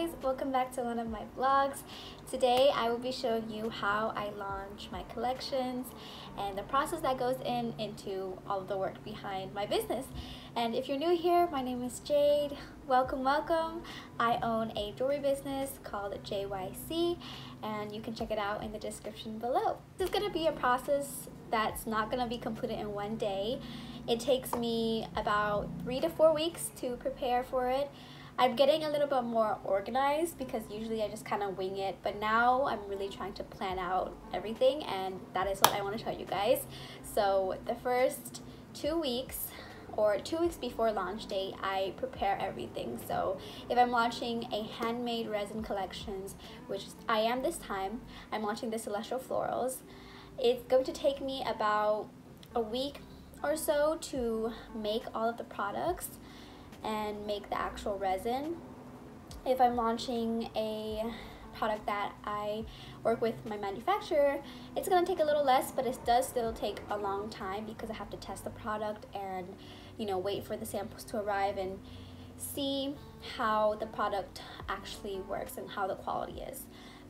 guys, welcome back to one of my vlogs. Today I will be showing you how I launch my collections and the process that goes in into all of the work behind my business. And if you're new here, my name is Jade. Welcome, welcome. I own a jewelry business called JYC and you can check it out in the description below. This is going to be a process that's not going to be completed in one day. It takes me about three to four weeks to prepare for it. I'm getting a little bit more organized because usually I just kind of wing it, but now I'm really trying to plan out everything and that is what I want to show you guys. So the first two weeks or two weeks before launch date, I prepare everything. So if I'm launching a handmade resin collections, which I am this time, I'm launching the Celestial Florals. It's going to take me about a week or so to make all of the products and make the actual resin. If I'm launching a product that I work with my manufacturer, it's gonna take a little less, but it does still take a long time because I have to test the product and you know wait for the samples to arrive and see how the product actually works and how the quality is.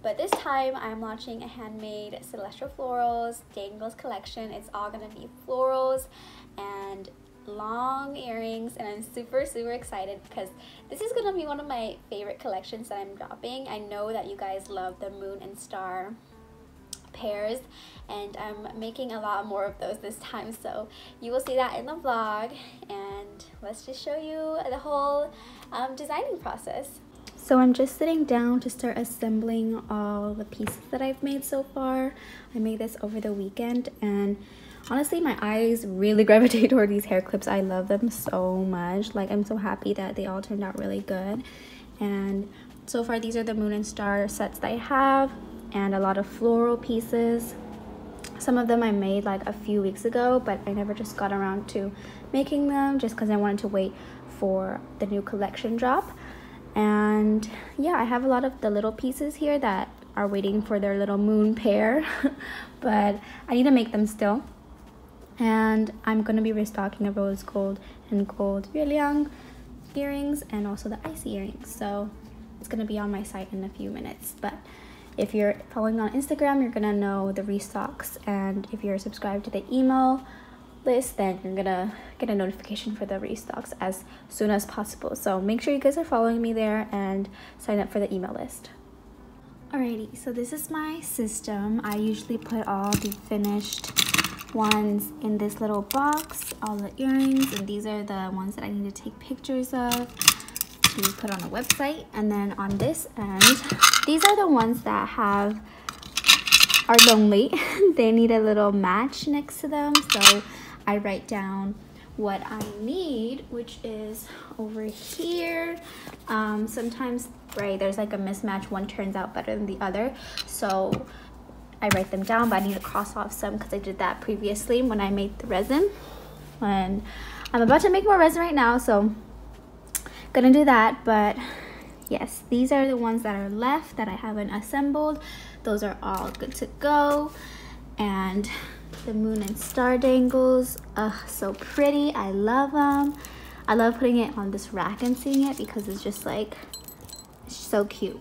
But this time I'm launching a handmade Celestial Florals Dangles collection. It's all gonna be florals and long earrings and I'm super super excited because this is gonna be one of my favorite collections that I'm dropping. I know that you guys love the moon and star pairs and I'm making a lot more of those this time so you will see that in the vlog and let's just show you the whole um, designing process. So I'm just sitting down to start assembling all the pieces that I've made so far. I made this over the weekend and honestly my eyes really gravitate toward these hair clips. I love them so much. Like i'm so happy that they all turned out really good. And so far these are the moon and star sets that i have and a lot of floral pieces. Some of them i made like a few weeks ago but i never just got around to making them just because i wanted to wait for the new collection drop. And yeah i have a lot of the little pieces here that are waiting for their little moon pair but i need to make them still and I'm to be restocking the rose gold and gold young earrings and also the icy earrings. So it's to be on my site in a few minutes. But if you're following on Instagram you're to know the restocks. And if you're subscribed to the email list then you're gonna get a notification for the restocks as soon as possible. So make sure you guys are following me there and sign up for the email list. Alrighty, so this is my system. I usually put all the finished ones in this little box, all the earrings, and these are the ones that I need to take pictures of to put on the website. And then on this end, these are the ones that have are lonely. they need a little match next to them. So I write down what I need, which is over here. Um, sometimes, right, there's like a mismatch. One turns out better than the other. So I write them down, but I need to cross off some because I did that previously when I made the resin. And I'm about to make more resin right now, so gonna do that. But yes, these are the ones that are left that I haven't assembled. Those are all good to go. And the moon and star dangles, ugh, so pretty. I love them. I love putting it on this rack and seeing it because it's just like, so cute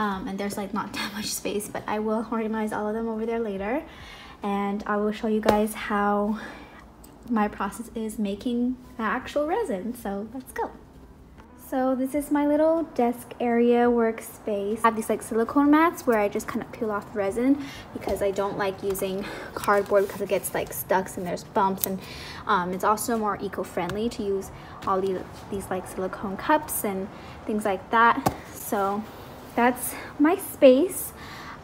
um, and there's like not that much space but I will organize all of them over there later and I will show you guys how my process is making the actual resin so let's go so this is my little desk area workspace. I have these like silicone mats where I just kind of peel off the resin because I don't like using cardboard because it gets like stuck and there's bumps and um, it's also more eco-friendly to use all these, these like silicone cups and things like that. So that's my space.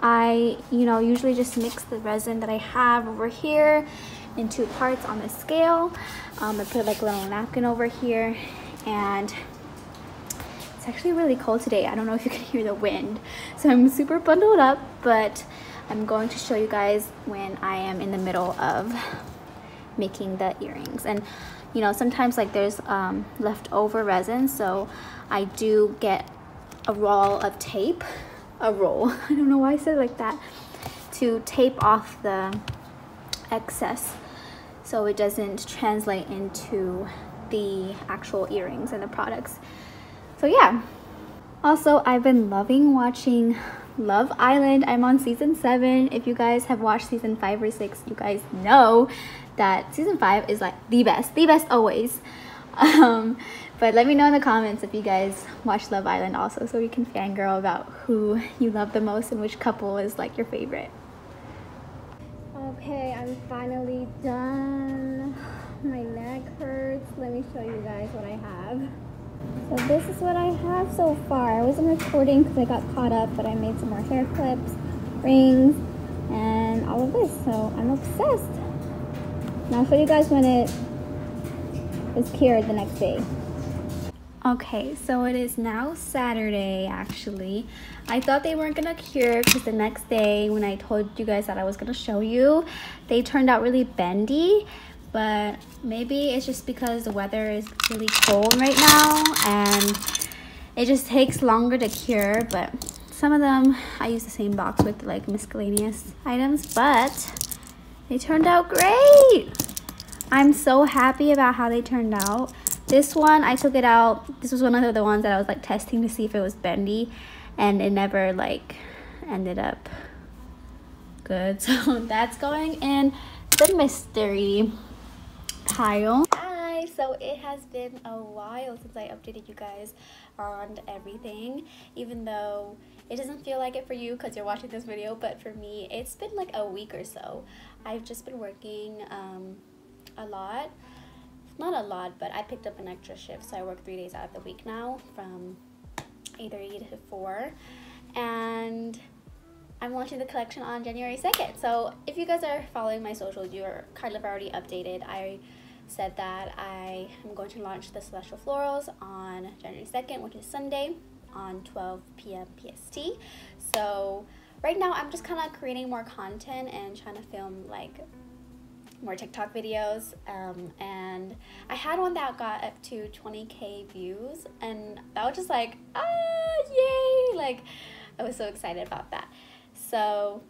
I, you know, usually just mix the resin that I have over here in two parts on the scale. Um, I put like a little napkin over here and it's actually really cold today. I don't know if you can hear the wind. So I'm super bundled up, but I'm going to show you guys when I am in the middle of making the earrings. And you know, sometimes like there's um, leftover resin, so I do get a roll of tape, a roll, I don't know why I said like that, to tape off the excess so it doesn't translate into the actual earrings and the products. So yeah. Also, I've been loving watching Love Island. I'm on season 7. If you guys have watched season 5 or 6, you guys know that season 5 is like the best. The best always. Um, but let me know in the comments if you guys watch Love Island also so we can fangirl about who you love the most and which couple is like your favorite. Okay, I'm finally done. My neck hurts. Let me show you guys what I have. So this is what I have so far. I wasn't recording because I got caught up, but I made some more hair clips, rings, and all of this. So I'm obsessed. Now I'll show you guys when it is cured the next day. Okay, so it is now Saturday actually. I thought they weren't gonna cure because the next day when I told you guys that I was gonna show you, they turned out really bendy but maybe it's just because the weather is really cold right now and it just takes longer to cure but some of them I use the same box with like miscellaneous items but they turned out great I'm so happy about how they turned out this one I took it out this was one of the ones that I was like testing to see if it was bendy and it never like ended up good so that's going in the mystery pile. Hi, so it has been a while since I updated you guys on everything, even though it doesn't feel like it for you because you're watching this video, but for me, it's been like a week or so. I've just been working um, a lot. Not a lot, but I picked up an extra shift, so I work three days out of the week now from 8.30 to 4. And I'm launching the collection on January 2nd. So if you guys are following my socials, you're kind of already updated. I said that I am going to launch the Celestial Florals on January 2nd, which is Sunday on 12 p.m. PST. So right now I'm just kind of creating more content and trying to film like more TikTok videos. Um, and I had one that got up to 20k views and that was just like, ah, yay! Like I was so excited about that. So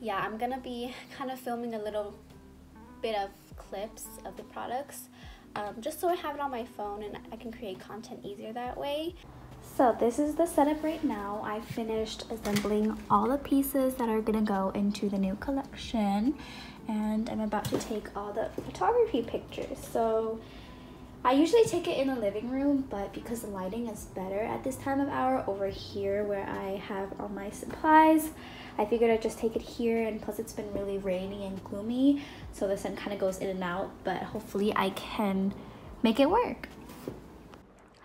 yeah, I'm gonna be kind of filming a little bit of clips of the products um, just so I have it on my phone and I can create content easier that way. So this is the setup right now. I finished assembling all the pieces that are gonna go into the new collection and I'm about to take all the photography pictures. So I usually take it in the living room, but because the lighting is better at this time of hour over here where I have all my supplies, I figured I'd just take it here and plus it's been really rainy and gloomy, so the sun kind of goes in and out, but hopefully I can make it work.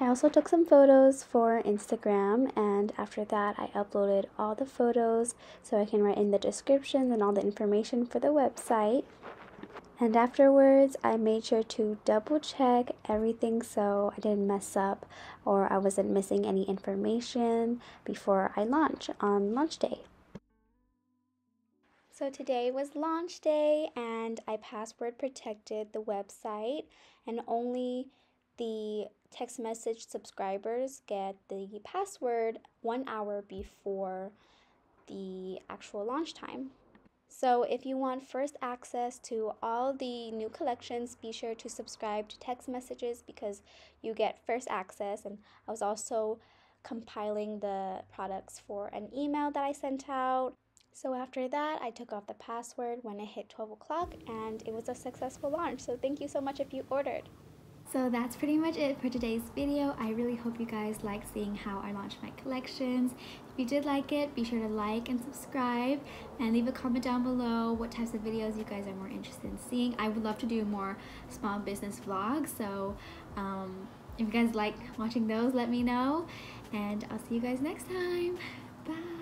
I also took some photos for Instagram and after that I uploaded all the photos so I can write in the descriptions and all the information for the website. And afterwards, I made sure to double check everything so I didn't mess up or I wasn't missing any information before I launch on launch day. So today was launch day and I password protected the website and only the text message subscribers get the password one hour before the actual launch time. So if you want first access to all the new collections, be sure to subscribe to text messages because you get first access. And I was also compiling the products for an email that I sent out. So after that, I took off the password when it hit 12 o'clock and it was a successful launch. So thank you so much if you ordered. So that's pretty much it for today's video. I really hope you guys like seeing how I launch my collections. If you did like it, be sure to like and subscribe and leave a comment down below what types of videos you guys are more interested in seeing. I would love to do more small business vlogs, so um, if you guys like watching those, let me know. And I'll see you guys next time. Bye.